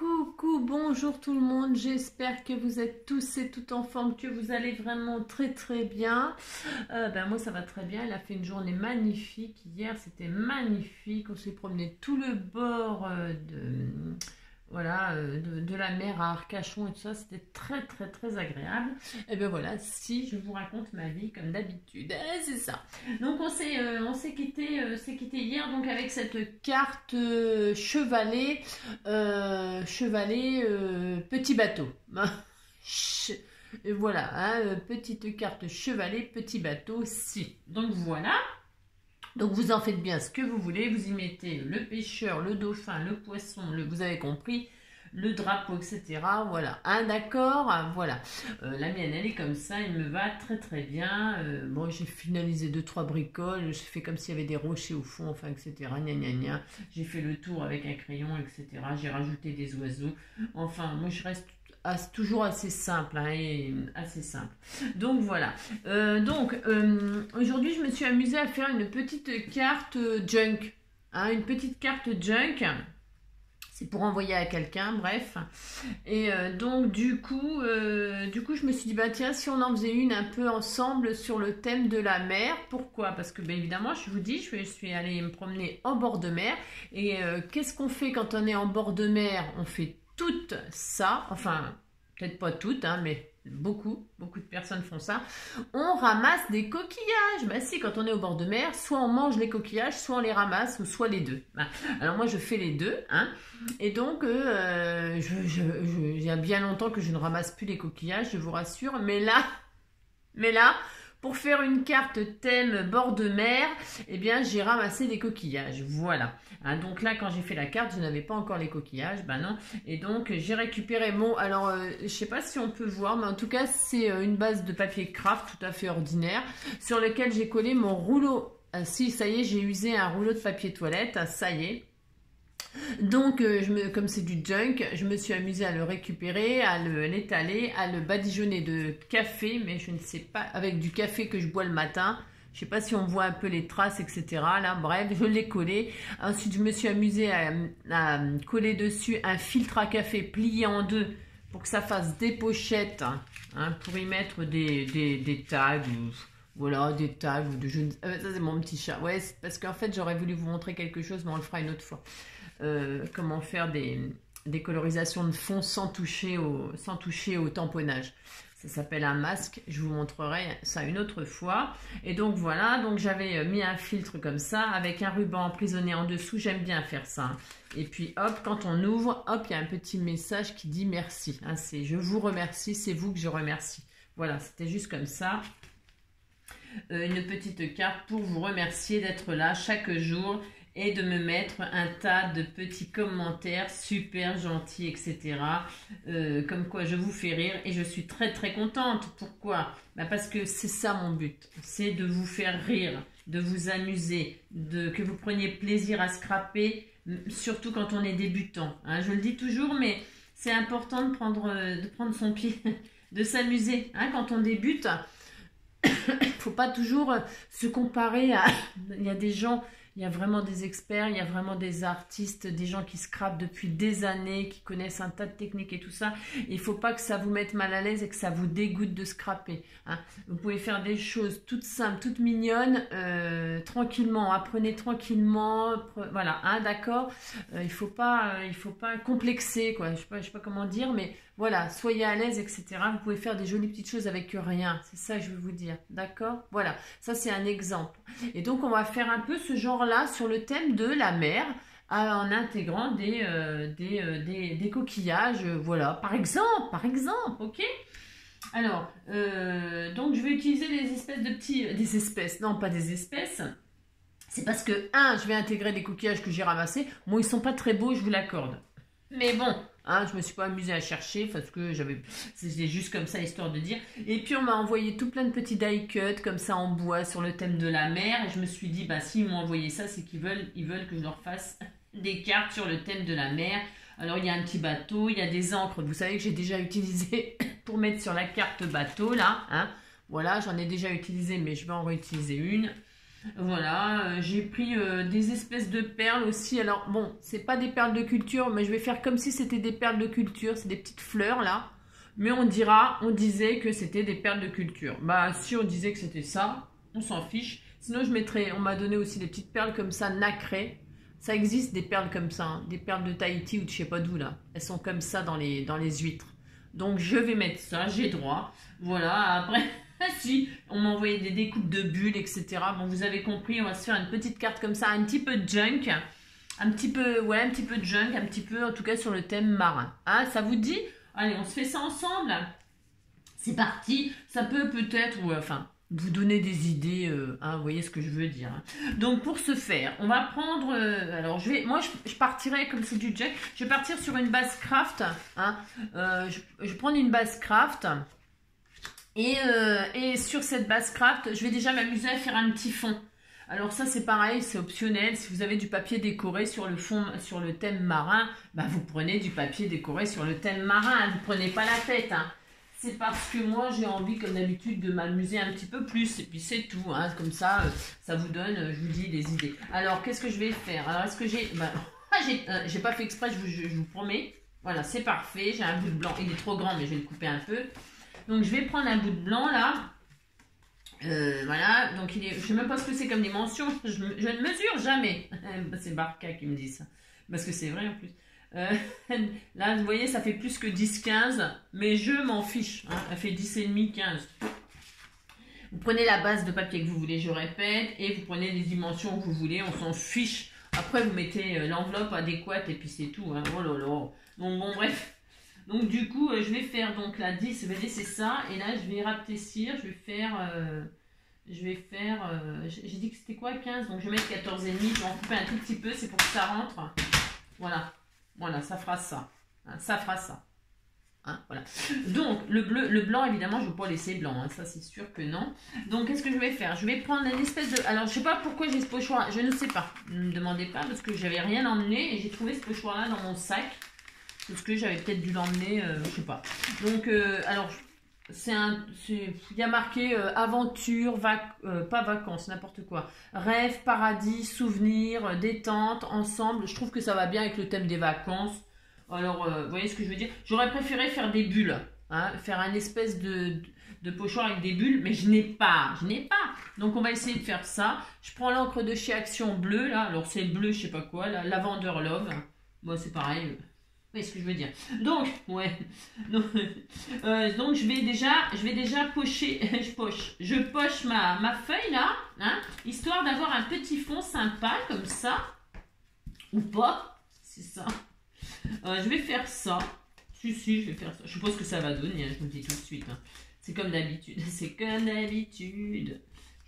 Coucou, bonjour tout le monde, j'espère que vous êtes tous et toutes en forme, que vous allez vraiment très très bien. Euh, ben moi ça va très bien, elle a fait une journée magnifique, hier c'était magnifique, on s'est promené tout le bord euh, de voilà, euh, de, la mer à Arcachon et tout ça, c'était très très très agréable. Et bien voilà, si je vous raconte ma vie comme d'habitude, eh, c'est ça. Donc on s'est euh, quitté, euh, quitté hier donc avec cette carte chevalet, chevalet petit bateau. Voilà, hein, petite carte chevalet petit bateau si. Donc voilà. Donc vous en faites bien ce que vous voulez, vous y mettez le pêcheur, le dauphin, le poisson, le, vous avez compris, le drapeau, etc. Voilà, un d'accord, voilà. Euh, la mienne, elle est comme ça, elle me va très très bien. Euh, bon, j'ai finalisé deux trois bricoles, j'ai fait comme s'il y avait des rochers au fond, enfin, etc. J'ai fait le tour avec un crayon, etc. J'ai rajouté des oiseaux. Enfin, moi je reste toujours assez simple, hein, et assez simple. Donc voilà. Euh, donc euh, aujourd'hui, je me suis amusée à faire une petite carte junk, hein, une petite carte junk. C'est pour envoyer à quelqu'un, bref. Et euh, donc du coup, du coup, je me suis dit bah tiens, si on en faisait une un peu ensemble sur le thème de la mer. Pourquoi? Parce que bien évidemment, je vous dis, je suis allée me promener en bord de mer. Et qu'est-ce qu'on fait quand on est en bord de mer? On fait tout ça, enfin, peut-être pas toutes, hein, mais beaucoup, beaucoup de personnes font ça, on ramasse des coquillages. Bah si, quand on est au bord de mer, soit on mange les coquillages, soit on les ramasse, ou soit les deux. Bah, alors moi, je fais les deux, hein, et donc, euh, il y a bien longtemps que je ne ramasse plus les coquillages, je vous rassure, mais là, mais là, pour faire une carte thème bord de mer, eh bien j'ai ramassé des coquillages. Voilà. Hein, donc là, quand j'ai fait la carte, je n'avais pas encore les coquillages. Ben non. Et donc j'ai récupéré mon... Alors, euh, je sais pas si on peut voir, mais en tout cas, c'est euh, une base de papier craft tout à fait ordinaire sur lequel j'ai collé mon rouleau. Ah, si, ça y est, j'ai usé un rouleau de papier toilette. ça y est. Donc, euh, comme c'est du junk, je me suis amusée à le récupérer, à l'étaler, à le badigeonner de café, mais je ne sais pas, avec du café que je bois le matin. Je ne sais pas si on voit un peu les traces, etc. Là, bref, je l'ai collé. Ensuite, je me suis amusée à, coller dessus un filtre à café plié en deux pour que ça fasse des pochettes, hein, pour y mettre des, tags voilà, des tags ou de je... Euh, ça, c'est mon petit chat. Ouais, parce qu'en fait, j'aurais voulu vous montrer quelque chose, mais on le fera une autre fois. Euh, comment faire des, colorisations de fond sans toucher au, tamponnage. Ça s'appelle un masque, je vous montrerai ça une autre fois. Et donc voilà, donc j'avais mis un filtre comme ça avec un ruban emprisonné en dessous, j'aime bien faire ça. Et puis hop, quand on ouvre, hop, il y a un petit message qui dit merci. Hein, c'est je vous remercie, c'est vous que je remercie. Voilà, c'était juste comme ça. Euh, une petite carte pour vous remercier d'être là chaque jour et de me mettre un tas de petits commentaires super gentils, etc. Euh, comme quoi je vous fais rire et je suis très très contente. Pourquoi? Bah Parce que c'est ça mon but, c'est de vous faire rire, de vous amuser, de que vous preniez plaisir à scraper, surtout quand on est débutant. Hein. Je le dis toujours, mais c'est important de prendre, de prendre son pied, de s'amuser. Hein, quand on débute, il faut pas toujours se comparer à... Il y a des gens il y a vraiment des experts, il y a vraiment des artistes, des gens qui scrapent depuis des années, qui connaissent un tas de techniques et tout ça. Il faut pas que ça vous mette mal à l'aise et que ça vous dégoûte de scraper. Hein. Vous pouvez faire des choses toutes simples, toutes mignonnes, euh, tranquillement. Apprenez tranquillement, voilà, hein, d'accord. Euh, il faut euh, faut pas complexer, quoi. Je sais sais pas comment dire, mais voilà, soyez à l'aise, etc. Vous pouvez faire des jolies petites choses avec rien. C'est ça que je veux vous dire. D'accord? Voilà, ça c'est un exemple. Et donc on va faire un peu ce genre-là sur le thème de la mer en intégrant des, euh, euh, des, des, coquillages. voilà, par exemple, par exemple, ok? Alors, euh, donc je vais utiliser des espèces de petits... Des espèces, non pas des espèces. C'est parce que, un, je vais intégrer des coquillages que j'ai ramassés. Bon, ils sont pas très beaux, je vous l'accorde. Mais bon, Hein, je me suis pas amusée à chercher parce que j'avais, c'était juste comme ça histoire de dire. Et puis on m'a envoyé tout plein de petits die cuts comme ça en bois sur le thème de la mer. Et je me suis dit, bah s'ils m'ont envoyé ça, c'est qu'ils veulent, ils veulent que je leur fasse des cartes sur le thème de la mer. Alors il y a un petit bateau, il y a des encres. Vous savez que j'ai déjà utilisé pour mettre sur la carte bateau là. Hein. Voilà, j'en ai déjà utilisé, mais je vais en réutiliser une. Voilà, euh, j'ai pris euh, des espèces de perles aussi. Alors bon, c'est pas des perles de culture, mais je vais faire comme si c'était des perles de culture. C'est des petites fleurs là. Mais on dira, on disait que c'était des perles de culture. Bah si on disait que c'était ça, on s'en fiche. Sinon je mettrais, on m'a donné aussi des petites perles comme ça, nacrées. Ça existe des perles comme ça, hein. des perles de Tahiti ou de je sais pas d'où là. Elles sont comme ça dans les, dans les huîtres. Donc je vais mettre ça, j'ai droit. Voilà, après... si, on m'a envoyé des découpes de bulles, etc. Bon, vous avez compris, on va se faire une petite carte comme ça, un petit peu de junk. Un petit peu, ouais, un petit peu de junk, un petit peu, en tout cas, sur le thème marin. Hein, ça vous dit? Allez, on se fait ça ensemble C'est parti Ça peut peut-être, enfin, vous donner des idées, euh, hein, vous voyez ce que je veux dire. Hein. Donc pour ce faire, on va prendre, euh, alors je vais, moi je, partirai comme c'est du junk, je vais partir sur une base craft, hein, euh, je, je vais prendre une base craft, euh, et, sur cette base craft, je vais déjà m'amuser à faire un petit fond. Alors ça c'est pareil, c'est optionnel. Si vous avez du papier décoré sur le fond, sur le thème marin, bah, vous prenez du papier décoré sur le thème marin. Vous prenez pas la tête. Hein. C'est parce que moi j'ai envie comme d'habitude de m'amuser un petit peu plus. Et puis c'est tout. Hein. Comme ça, euh, ça vous donne, euh, je vous dis, des idées. Alors qu'est-ce que je vais faire? Alors est-ce que j'ai... Bah, j'ai pas fait exprès, je vous, je vous promets. Voilà, c'est parfait. J'ai un bout de blanc. Il est trop grand, mais je vais le couper un peu. Donc je vais prendre un bout de blanc là. Euh, voilà, donc il est, je sais même pas ce que c'est comme dimension, je, ne mesure jamais. c'est Barca qui me dit ça, parce que c'est vrai en plus. Euh, là, vous voyez, ça fait plus que 10-15, mais je m'en fiche. Hein, elle fait 10,5, 15. Vous prenez la base de papier que vous voulez, je répète, et vous prenez les dimensions que vous voulez, on s'en fiche. Après, vous mettez euh, l'enveloppe adéquate et puis c'est tout. Hein. Oh là là. Donc bon, bref. Donc du coup, euh, je vais faire donc la 10, c'est ça. Et là, je vais rapetissir, je vais faire... Euh, je vais faire... Euh, j'ai dit que c'était quoi 15 Donc je vais mettre 14 et demi. Je vais en couper un tout petit peu, c'est pour que ça rentre. Voilà. Voilà, ça fera ça. Hein, ça fera ça. Hein, voilà. Donc, le bleu, le blanc, évidemment, je ne vais pas laisser blanc. Hein, ça, c'est sûr que non. Donc, qu'est-ce que je vais faire? Je vais prendre une espèce de... Alors, je ne sais pas pourquoi j'ai ce pochoir. Je ne sais pas. Ne me demandez pas, parce que j'avais rien emmené. Et j'ai trouvé ce pochoir-là dans mon sac. Parce que j'avais peut-être dû l'emmener, euh, je sais pas. Donc, euh, alors, c'est un, il y a marqué euh, aventure, pas vacances, n'importe quoi. Rêve, paradis, souvenir, détente, ensemble. Je trouve que ça va bien avec le thème des vacances. Alors, vous voyez ce que je veux dire? J'aurais préféré faire des bulles, hein, faire un espèce de, pochoir avec des bulles, mais je n'ai pas, je n'ai pas. Donc on va essayer de faire ça. Je prends l'encre de chez Action Bleu, là, alors c'est bleu, je sais pas quoi, la Lavender Love. Moi c'est pareil, oui, ce que je veux dire. Donc, ouais. Euh, donc, je vais déjà, je vais déjà pocher, je poche, je poche ma, ma feuille là, hein, histoire d'avoir un petit fond sympa comme ça, ou pas, c'est ça. Euh, je vais faire ça. Si, si, je vais faire ça. Je suppose que ça va donner, hein, je vous le dis tout de suite. Hein. C'est comme d'habitude, c'est comme d'habitude.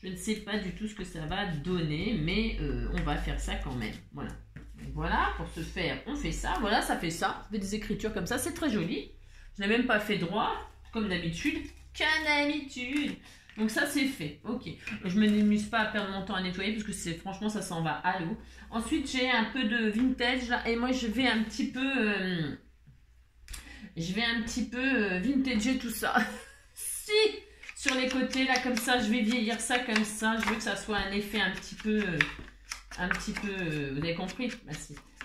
Je ne sais pas du tout ce que ça va donner, mais euh, on va faire ça quand même. Voilà. Voilà, pour ce faire, on fait ça. Voilà, ça fait ça. On fait des écritures comme ça. C'est très joli. Je n'ai même pas fait droit, comme d'habitude. Qu'à d'habitude. Donc ça, c'est fait. Ok. Je ne m'amuse pas à perdre mon temps à nettoyer parce que c'est franchement, ça s'en va à l'eau. Ensuite, j'ai un peu de vintage là. Et moi, je vais un petit peu... Euh, je vais un petit peu euh, vintager tout ça. si sur les côtés, là, comme ça, je vais vieillir ça comme ça. Je veux que ça soit un effet un petit peu... Euh, un petit peu, euh, vous avez compris bah,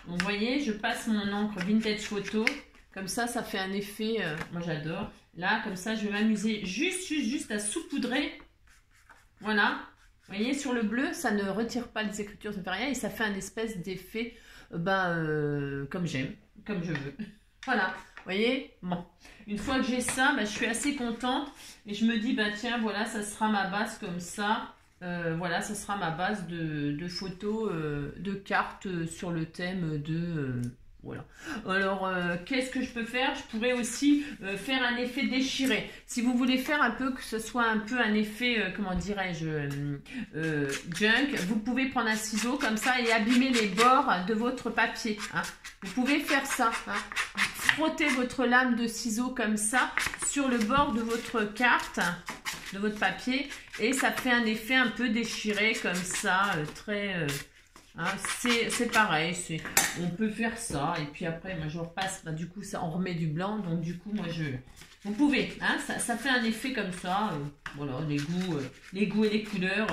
Vous voyez, je passe mon encre vintage photo. Comme ça, ça fait un effet, euh, moi j'adore. Là, comme ça, je vais m'amuser juste, juste, juste à saupoudrer. Voilà. Vous voyez, sur le bleu, ça ne retire pas les écritures, ça fait rien. Et ça fait un espèce d'effet, bah, comme j'aime, comme je veux. Voilà. Vous voyez? Bon. Une fois que j'ai ça, bah, je suis assez contente. Et je me dis, bah tiens, voilà, ça sera ma base comme ça. Euh, voilà, ce sera ma base de, photos, euh, de cartes euh, sur le thème de... voilà. Alors, qu'est-ce que je peux faire? Je pourrais aussi faire un effet déchiré. Si vous voulez faire un peu, que ce soit un peu un effet, comment dirais-je, junk, vous pouvez prendre un ciseau comme ça et abîmer les bords de votre papier. Hein. Vous pouvez faire ça. Hein. Frottez votre lame de ciseau comme ça sur le bord de votre carte de votre papier et ça fait un effet un peu déchiré comme ça, euh, très... Euh, hein, c'est pareil, on peut faire ça et puis après moi je repasse, bah, du coup ça on remet du blanc donc du coup moi je... Vous pouvez, hein, ça, fait un effet comme ça, euh, voilà, les goûts, les goûts et les couleurs,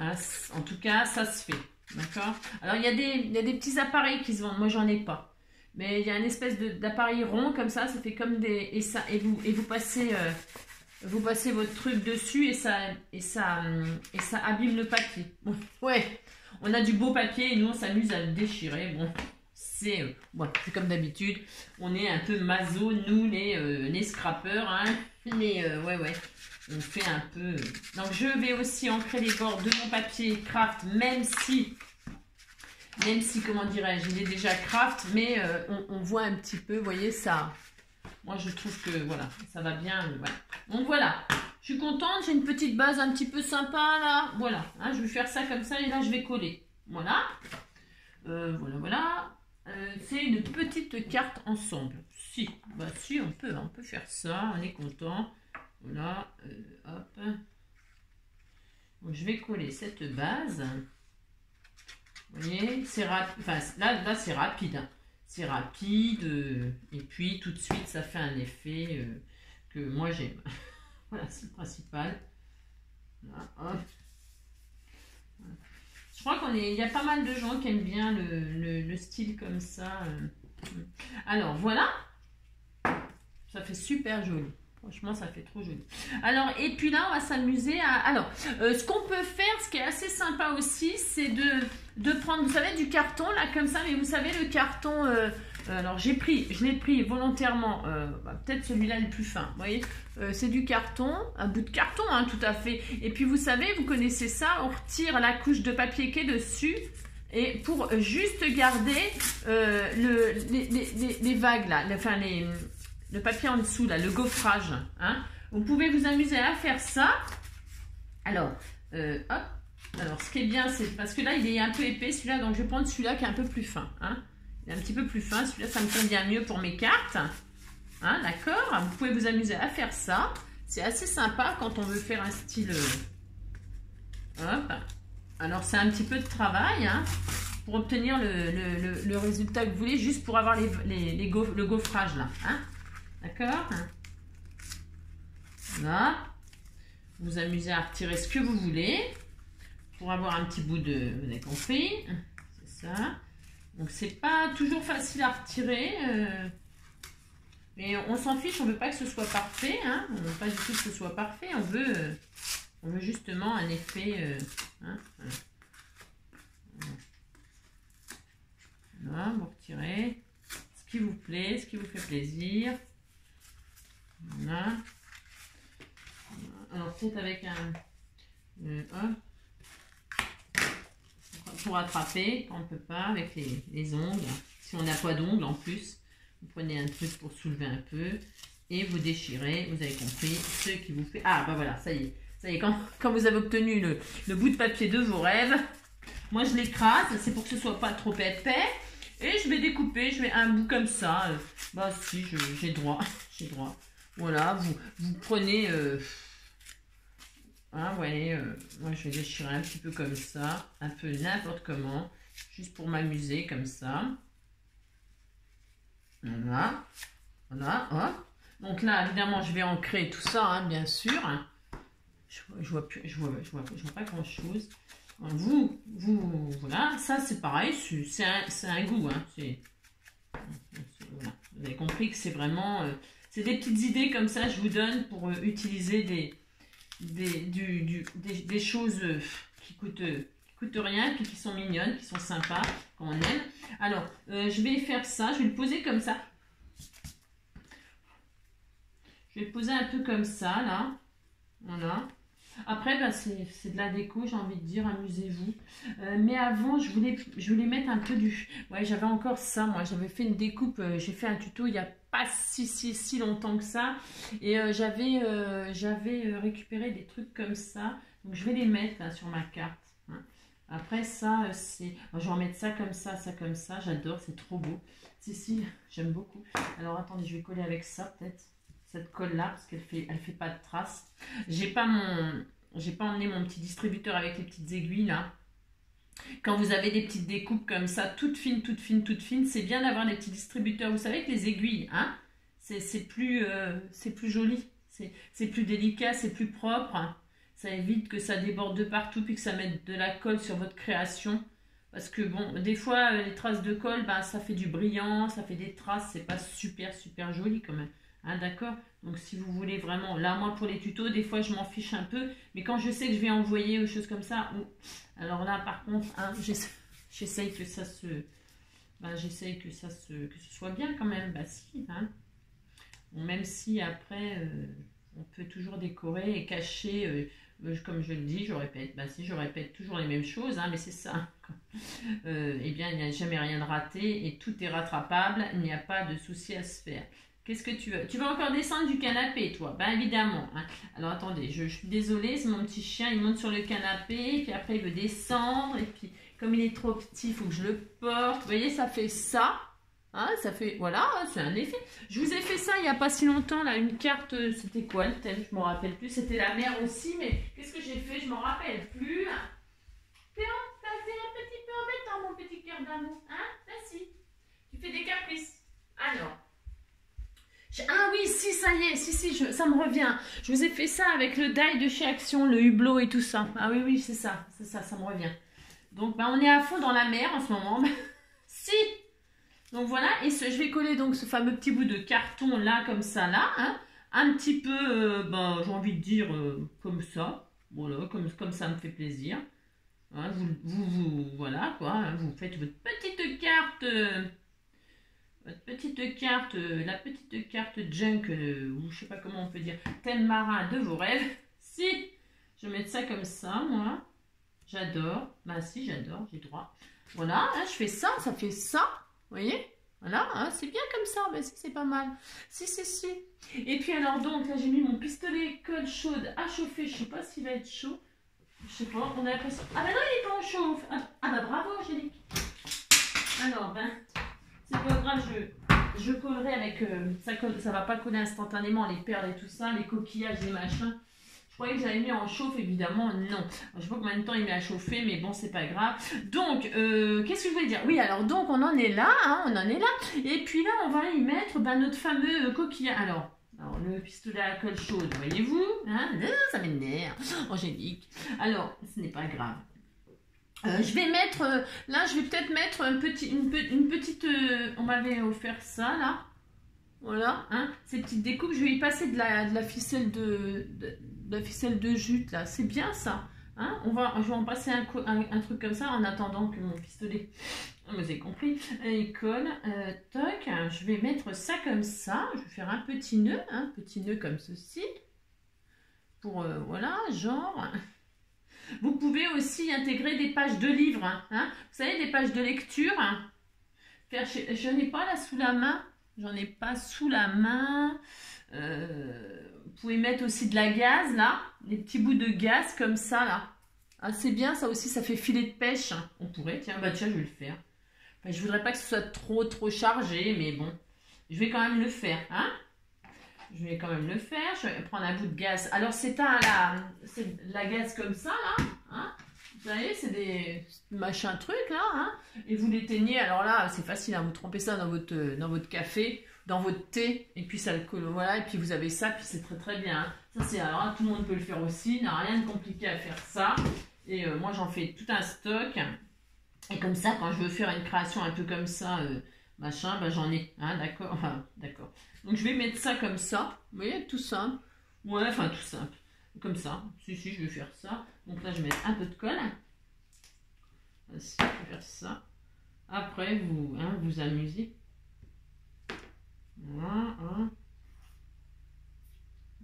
Hein, en tout cas, ça se fait. D'accord? Alors, il y, a des, il y a des petits appareils qui se vendent. Moi, j'en ai pas. Mais il y a une espèce d'appareil rond comme ça. Ça fait comme des... Et, ça, et, vous, et vous passez... vous passez votre truc dessus et ça, et ça, et ça abîme le papier. Bon, ouais, on a du beau papier et nous on s'amuse à le déchirer. Bon, c'est euh, comme d'habitude. On est un peu maso, nous les, euh, les scrappers. Hein. Mais euh, ouais, ouais, on fait un peu. Donc je vais aussi ancrer les bords de mon papier craft, même si, même si, comment dirais-je, il est déjà craft, mais on, voit un petit peu, vous voyez, ça. Moi je trouve que voilà, ça va bien. Donc voilà, je suis contente, j'ai une petite base un petit peu sympa là. Voilà, hein, je vais faire ça comme ça et là je vais coller. Voilà. voilà, voilà. Euh, c'est une petite carte ensemble. Si, bah si, on peut, on peut faire ça, on est content. Voilà, euh, hop. je vais coller cette base. Vous voyez, c'est rapide. Enfin, là, là c'est rapide. C'est rapide. Euh, et puis, tout de suite, ça fait un effet que moi j'aime. voilà, c'est le principal. Je crois qu'on est, il y a pas mal de gens qui aiment bien le, style comme ça. Euh. Alors voilà, ça fait super joli. Franchement, ça fait trop joli. Alors, et puis là, on va s'amuser à... Alors, euh, ce qu'on peut faire, ce qui est assez sympa aussi, c'est de, prendre, vous savez, du carton, là, comme ça. Mais vous savez, le carton... Euh, euh, alors j'ai pris, je l'ai pris volontairement, bah, peut-être celui-là le plus fin, vous voyez, c'est du carton, un bout de carton, hein, tout à fait. Et puis vous savez, vous connaissez ça, on retire la couche de papier qui est dessus, et pour juste garder le, les, vagues là, enfin les, le papier en dessous là, le gaufrage, hein. Vous pouvez vous amuser à faire ça. Alors, hop, alors ce qui est bien, c'est parce que là il est un peu épais celui-là, donc je vais prendre celui-là qui est un peu plus fin, hein un petit peu plus fin. Celui-là, ça me convient mieux pour mes cartes. Hein, D'accord Vous pouvez vous amuser à faire ça. C'est assez sympa quand on veut faire un style... Euh, hop. Alors, c'est un petit peu de travail hein, pour obtenir le, résultat que vous voulez, juste pour avoir les, les, le gaufrage là. Hein D'accord Voilà. Vous amusez à retirer ce que vous voulez pour avoir un petit bout de... Vous avez compris C'est ça. Donc c'est pas toujours facile à retirer. Euh, mais on s'en fiche, on veut pas que ce soit parfait. Hein, on veut pas du tout que ce soit parfait. On veut, euh, on veut justement un effet. Euh, hein, voilà. vous retirez ce qui vous plaît, ce qui vous fait plaisir. Voilà. Alors peut-être avec un pour attraper on ne peut pas avec les, ongles. Si on n'a pas d'ongles en plus, vous prenez un truc pour soulever un peu et vous déchirez, vous avez compris, ce qui vous fait... Ah bah voilà, ça y est, ça y est, quand, vous avez obtenu le, bout de papier de vos rêves, moi je l'écrase, c'est pour que ce soit pas trop épais. Et je vais découper, je vais un bout comme ça. Bah si, j'ai droit, j'ai droit. Voilà, vous, prenez... Euh, ah ouais, euh, moi je vais déchirer un petit peu comme ça, un peu n'importe comment, juste pour m'amuser comme ça. Voilà, voilà, Donc là, évidemment, je vais ancrer tout ça, hein, bien sûr. Je, je, vois pas grand chose. Vous, vous, voilà, ça c'est pareil, c'est un, goût. Hein. Vous avez compris que c'est vraiment, euh, c'est des petites idées comme ça, je vous donne pour euh, utiliser des choses qui coûtent, coûtent rien, qui sont mignonnes, qui sont sympas, qu'on aime. Alors, euh, je vais faire ça, je vais le poser comme ça. Je vais le poser un peu comme ça, là. Voilà. Après, ben, c'est de la déco, j'ai envie de dire, amusez-vous. Euh, mais avant, je voulais, je voulais mettre un peu du... Ouais, j'avais encore ça, moi. J'avais fait une découpe, euh, j'ai fait un tuto il y a pas si, si, si longtemps que ça. Et euh, j'avais j'avais récupéré des trucs comme ça. Donc, je vais les mettre sur ma carte. Hein. Après, ça, c'est... Je vais en ça comme ça, ça comme ça. J'adore, c'est trop beau. Si, si, j'aime beaucoup. Alors, attendez, je vais coller avec ça, peut-être cette colle là parce qu'elle fait elle fait pas de traces j'ai pas mon j'ai pas emmené mon petit distributeur avec les petites aiguilles là quand vous avez des petites découpes comme ça toutes fines toutes fines toutes fines c'est bien d'avoir des petits distributeurs vous savez que les aiguilles hein c'est plus euh, plus joli c'est plus délicat c'est plus propre Ça évite que ça déborde de partout puis que ça mette de la colle sur votre création. Parce que bon, des fois, euh, les traces de colle, bah, ça fait du brillant, ça fait des traces, c'est pas super, super joli quand même. Hein, D'accord? Donc si vous voulez vraiment, là moi pour les tutos, des fois je m'en fiche un peu, mais quand je sais que je vais envoyer ou choses comme ça, alors là par contre, hein, j'essaye que ça se... Bah, j'essaye que ça se, que ce soit bien quand même, bah si, hein. même si après, euh, on peut toujours décorer et cacher, euh, euh, comme je le dis, je répète, bah si je répète toujours les mêmes choses, hein, mais c'est ça. eh bien, il n'y a jamais rien de raté et tout est rattrapable, il n'y a pas de souci à se faire. Qu'est-ce que tu veux? Tu veux encore descendre du canapé, toi? Ben évidemment. Hein. Alors attendez, je, suis désolée, c'est mon petit chien, il monte sur le canapé, puis après il veut descendre, et puis comme il est trop petit, il faut que je le porte. Vous voyez, ça fait ça. Hein, ça fait, voilà, c'est un effet. Je vous ai fait ça il n'y a pas si longtemps, là, une carte, c'était quoi le thème? Je ne me rappelle plus. C'était la mer aussi, mais qu'est-ce que j'ai fait? Je ne m'en rappelle plus. C'est un petit peu embêtant, mon petit cœur d'amour. Hein? Là, si. Tu fais des caprices. Alors. Ah oui, si, ça y est, si, si, ça me revient. Je vous ai fait ça avec le die de chez Action, le hublot et tout ça. Ah oui, oui, c'est ça, c'est ça, ça me revient. Donc, bah, on est à fond dans la mer en ce moment. si Donc voilà, et je vais coller donc ce fameux petit bout de carton là, comme ça, là. Hein. un petit peu, euh, bah, j'ai envie de dire, euh, comme ça. Voilà, comme, comme ça me fait plaisir. Hein, vous, vous, voilà, quoi. Hein, vous faites votre petite carte... Euh, votre petite carte, euh, la petite carte junk, euh, ou je sais pas comment on peut dire, thème marin de vos rêves. Si, je vais mettre ça comme ça, moi. J'adore. Bah si, j'adore, j'ai droit. Voilà, hein, je fais ça, ça fait ça. Vous voyez Voilà, hein, c'est bien comme ça, mais si, c'est pas mal. Si, si, si. Et puis alors donc, là j'ai mis mon pistolet colle chaude à chauffer. Je sais pas s'il va être chaud. Je sais pas, on a l'impression... Ah bah non, il est pas en chauffe. Ah, ah bah bravo, Angélique. Alors, ben... C'est pas grave, je, je collerai avec. Euh, ça, ça va pas coller instantanément, les perles et tout ça, les coquillages, les machins. Je croyais que j'avais mis en chauffe, évidemment, non. Je pas combien de temps il met à chauffer, mais bon, c'est pas grave. Donc, euh, qu'est-ce que je voulais dire? Oui, alors, donc, on en est là, hein, on en est là. Et puis là, on va y mettre ben, notre fameux euh, coquillage. Alors, alors, le pistolet à colle chaude, voyez-vous hein Ça m'énerve, Angélique. Alors, ce n'est pas grave. Euh, je vais mettre, euh, là je vais peut-être mettre un petit, une, petite, euh, on m'avait offert ça là, voilà, hein, ces petites découpes, je vais y passer de la, de ficelle de, la ficelle de jute là, c'est bien ça, hein, on va, je vais en passer un, un, truc comme ça en attendant que mon pistolet, vous avez compris, il colle, toc, je vais mettre ça comme ça, je vais faire un petit nœud, un hein, petit nœud comme ceci, pour, voilà, genre... Vous pouvez aussi intégrer des pages de livres. Hein. Vous savez, des pages de lecture. Hein. je n'en ai pas là sous la main. J'en ai pas sous la main. Euh, vous pouvez mettre aussi de la gaz là. Des petits bouts de gaz comme ça là. Ah, c'est bien, ça aussi, ça fait filet de pêche. On pourrait, tiens, bah je vais le faire. Je je voudrais pas que ce soit trop, trop chargé, mais bon. Je vais quand même le faire, hein je vais quand même le faire. Je vais prendre un bout de gaz. Alors, c'est un, la, la gaz comme ça, là. Hein vous voyez, c'est des machins trucs, là. Hein et vous l'éteignez. Alors là, c'est facile. Hein vous trempez ça dans votre, dans votre café, dans votre thé. Et puis, ça le. Voilà. Et puis, vous avez ça. Puis, c'est très, très bien. Ça, c'est... Alors, tout le monde peut le faire aussi. Il n'y a rien de compliqué à faire ça. Et euh, moi, j'en fais tout un stock. Et comme ça, quand je veux faire une création un peu comme ça... Euh, machin, ben j'en ai. Hein, d'accord D'accord. Donc je vais mettre ça comme ça. Vous voyez, tout simple. Ouais, enfin tout simple. Comme ça. Si, si, je vais faire ça. Donc là, je vais mettre un peu de colle. Je vais faire ça. Après, vous hein, vous amusez. Voilà. Hein.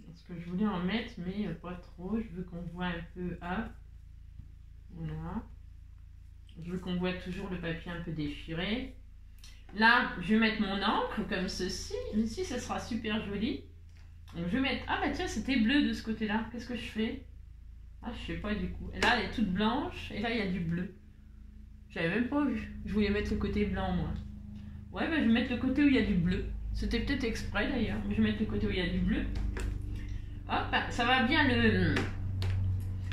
Parce que je voulais en mettre, mais pas trop. Je veux qu'on voit un peu. Voilà. Je veux qu'on voit toujours le papier un peu déchiré. Là, je vais mettre mon encre comme ceci. Ici, ça sera super joli. Donc, je vais mettre... Ah bah tiens, c'était bleu de ce côté-là. Qu'est-ce que je fais? Ah, je sais pas du coup. Là, elle est toute blanche. Et là, il y a du bleu. J'avais même pas vu. Je voulais mettre le côté blanc, moi. Ouais, bah, je vais mettre le côté où il y a du bleu. C'était peut-être exprès, d'ailleurs. Je vais mettre le côté où il y a du bleu. Hop, ça va bien le...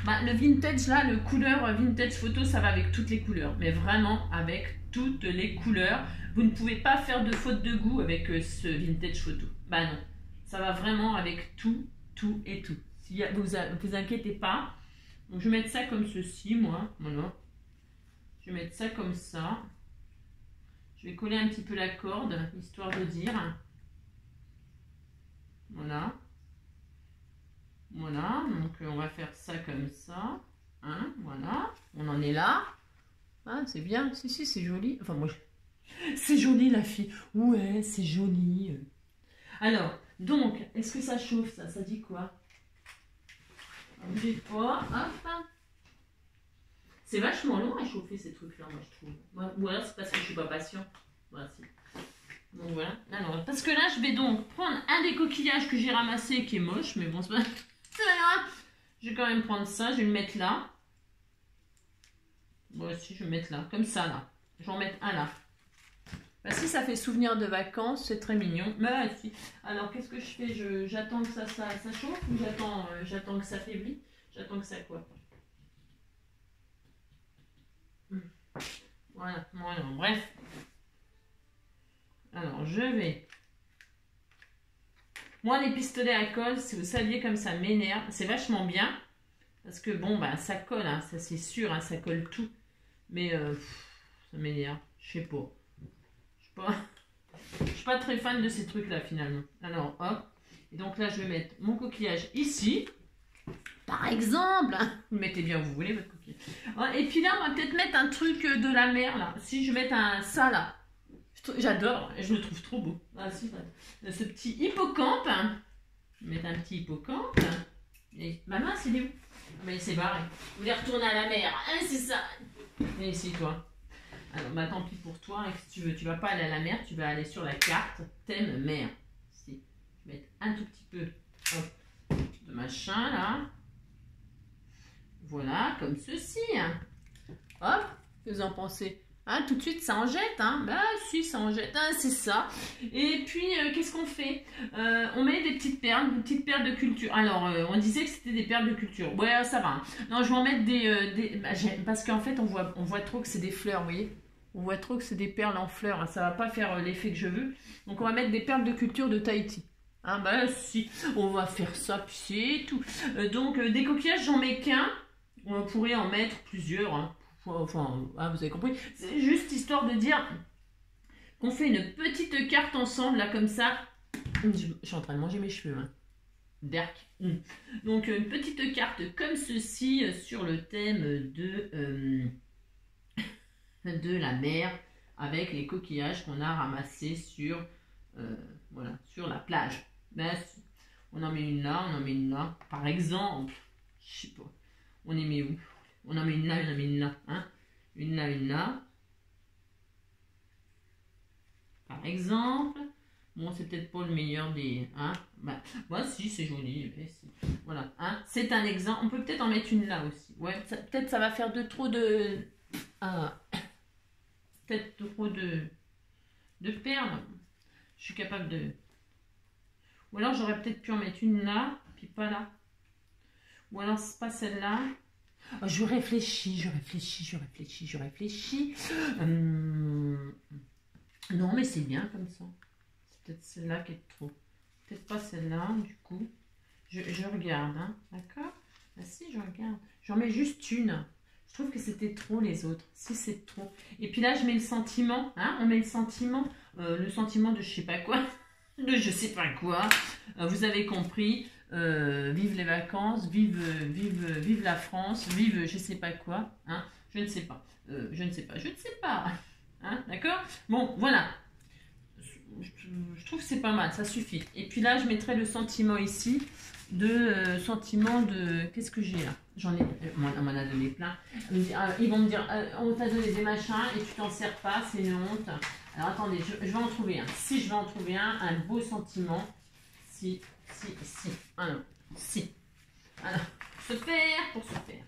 Bah, le vintage, là, le couleur vintage photo, ça va avec toutes les couleurs. Mais vraiment avec toutes les couleurs. Vous ne pouvez pas faire de faute de goût avec euh, ce vintage photo. Bah non, ça va vraiment avec tout, tout et tout. Si vous vous inquiétez pas, je vais mettre ça comme ceci, moi. Voilà. Je vais mettre ça comme ça. Je vais coller un petit peu la corde, histoire de dire. Voilà. Voilà, donc euh, on va faire ça comme ça. Hein, voilà, on en est là. Ah, c'est bien, si, si, c'est joli. Enfin, moi, c'est joli la fille. Ouais, c'est joli. Alors, donc, est-ce que ça chauffe ça? Ça dit quoi? Bougez pas, hop. C'est vachement long à chauffer ces trucs-là, moi je trouve. Ou alors c'est parce que je suis pas patient. Voilà, donc voilà. Alors, parce que là, je vais donc prendre un des coquillages que j'ai ramassé qui est moche, mais bon, c'est pas. Je vais quand même prendre ça, je vais le mettre là. Voici, je vais mettre là, comme ça là. Je vais en mettre un là. Bah, si ça fait souvenir de vacances, c'est très mignon. Bah, si. Alors, qu'est-ce que je fais? J'attends que ça, ça, ça, chauffe ou j'attends euh, que ça faiblit? J'attends que ça quoi? Hmm. Voilà, voilà, bref. Alors, je vais... Moi, les pistolets à colle, si vous saviez comme ça m'énerve, c'est vachement bien. Parce que bon, bah, ça colle, hein, ça c'est sûr, hein, ça colle tout. Mais euh, ça m'énerve, je sais pas. Je suis pas... Je suis pas très fan de ces trucs-là finalement. Alors, hop. Et donc là, je vais mettre mon coquillage ici. Par exemple, hein. vous mettez bien où vous voulez votre coquillage. Et puis là, on va peut-être mettre un truc de la mer là. Si je mets un ça là, J'adore, je le trouve trop beau. Ah, Ce petit hippocampe. Je vais mettre un petit hippocampe. Et ma main, c'est où? Mais c'est barré. Vous voulez retourner à la mer. Hein, c'est ça. Ici, toi. Alors, bah tant pis pour toi. si tu veux, tu vas pas aller à la mer, tu vas aller sur la carte. Thème mer. Ici. Je vais mettre un tout petit peu de machin là. Voilà, comme ceci. Hein. Hop, que vous en pensez Hein, tout de suite, ça en jette. Hein. Bah si, ça en jette. Hein, c'est ça. Et puis, euh, qu'est-ce qu'on fait? Euh, On met des petites perles, des petites perles de culture. Alors, euh, on disait que c'était des perles de culture. Ouais, ça va. Non, je vais en mettre des... Bah, parce qu'en fait, on voit, trop que c'est des fleurs, vous voyez On voit trop que c'est des perles en fleurs. Ça va pas faire l'effet que je veux. Donc, on va mettre des perles de culture de Tahiti. Ah bah si, on va faire ça, puis c'est tout. donc, des coquillages, j'en mets qu'un. On pourrait en mettre plusieurs, hein. Enfin, ah, vous avez compris. C'est juste histoire de dire qu'on fait une petite carte ensemble, là, comme ça. Je, suis en train de manger mes cheveux, hein. Derk. Mm. Donc, une petite carte comme ceci euh, sur le thème de, euh, de la mer avec les coquillages qu'on a ramassés sur, euh, sur la plage. Ben, on en met une là, on en met une là. Par exemple, je sais pas, on y met où? On en met une là, on en met une là. Hein une là, une là. Par exemple. Bon, c'est peut-être pas le meilleur des... Hein bah, si, c'est joli. Voilà. Hein c'est un exemple. On peut peut-être en mettre une là aussi. Ouais, peut-être ça va faire de trop de... Ah, peut-être trop de... De perles. Je suis capable de... Ou alors j'aurais peut-être pu en mettre une là, puis pas là. Ou alors c'est pas celle-là. Je réfléchis, je réfléchis, je réfléchis, je réfléchis. Hum, non, mais c'est bien comme ça. C'est peut-être celle-là qui est trop. Peut-être pas celle-là, du coup. Je, regarde, hein, d'accord? Ah si, je regarde. J'en mets juste une. Je trouve que c'était trop les autres. Si, c'est trop. Et puis là, je mets le sentiment. Hein, on met le sentiment. Euh, le sentiment de je sais pas quoi. De je sais pas quoi. Euh, vous avez compris. Euh, vive les vacances, vive, vive, vive la France, vive je sais pas quoi, hein, je ne sais pas, euh, je ne sais pas, je ne sais pas, hein, d'accord? Bon, voilà, je, trouve que c'est pas mal, ça suffit. Et puis là, je mettrai le sentiment ici, de euh, sentiment de, qu'est-ce que j'ai là? J'en ai, on m'en a donné plein. Ils vont me dire, on t'a donné des machins et tu t'en sers pas, c'est une honte. Alors attendez, je, je vais en trouver un. Si je vais en trouver un, un beau sentiment, si si, si. Alors, si. Alors, se faire pour se faire.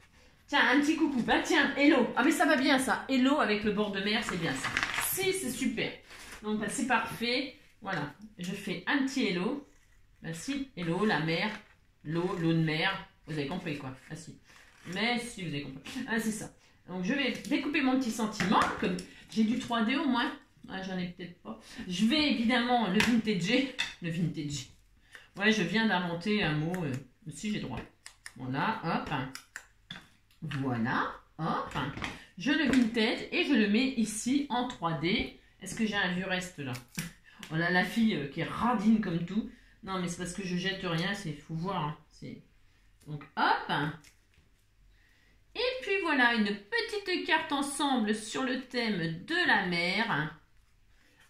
Tiens, un petit coucou. Bah tiens, hello. Ah mais ça va bien ça. Hello avec le bord de mer, c'est bien ça. Si, c'est super. Donc bah, c'est parfait. Voilà, je fais un petit hello. Bah si, hello, la mer, l'eau, l'eau de mer. Vous avez compris quoi. Ah si. Mais si, vous avez compris. Ah c'est ça. Donc je vais découper mon petit sentiment. Comme j'ai du 3D au moins. Ah, j'en ai peut-être pas. Je vais évidemment le vintage. Le vintage. Ouais, je viens d'inventer un mot. Euh, si j'ai droit. Voilà, hop. Voilà, hop. Je le vintage et je le mets ici en 3D. Est-ce que j'ai un vieux reste là? On a la fille euh, qui est radine comme tout. Non, mais c'est parce que je jette rien, c'est faut voir. Hein. Donc, hop. Et puis voilà, une petite carte ensemble sur le thème de la mer.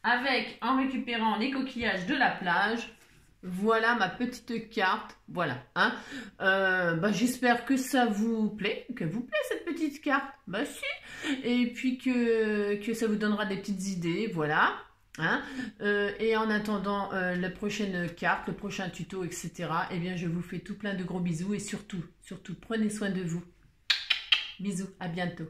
Avec, en récupérant les coquillages de la plage. Voilà ma petite carte. Voilà. Hein. Euh, bah, J'espère que ça vous plaît, que vous plaît cette petite carte. Bah si. Et puis que, ça vous donnera des petites idées. Voilà. Hein euh, et en attendant euh, la prochaine carte, le prochain tuto, etc., eh bien, je vous fais tout plein de gros bisous et surtout, surtout, prenez soin de vous. Bisous, à bientôt.